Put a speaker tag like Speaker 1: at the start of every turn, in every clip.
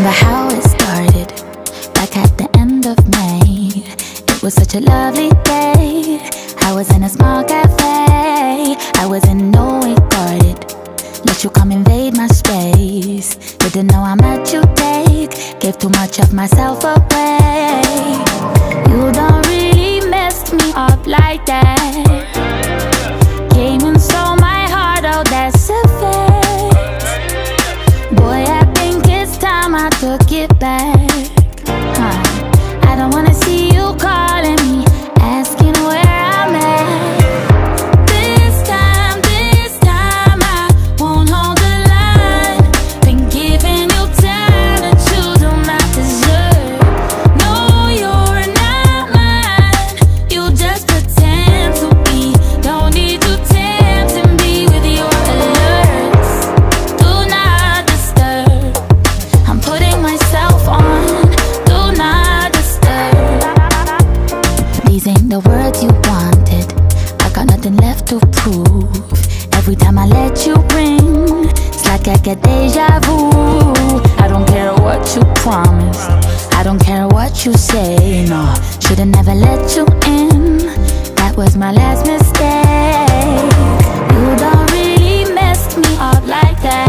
Speaker 1: remember how it started? Back at the end of May. It was such a lovely day. I was in a small cafe. I was in no way guarded. Let you come invade my space. Didn't know how much you take. Gave too much of myself away. You don't really mess me up like that. nothing left to prove. Every time I let you in It's like I get deja vu. I don't care what you promise. I don't care what you say, no. Should've never let you in. That was my last mistake. You don't really mess me up like that.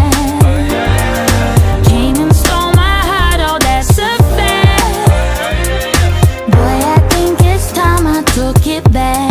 Speaker 1: Took it back.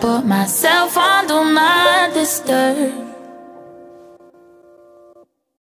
Speaker 1: put myself on do not disturb.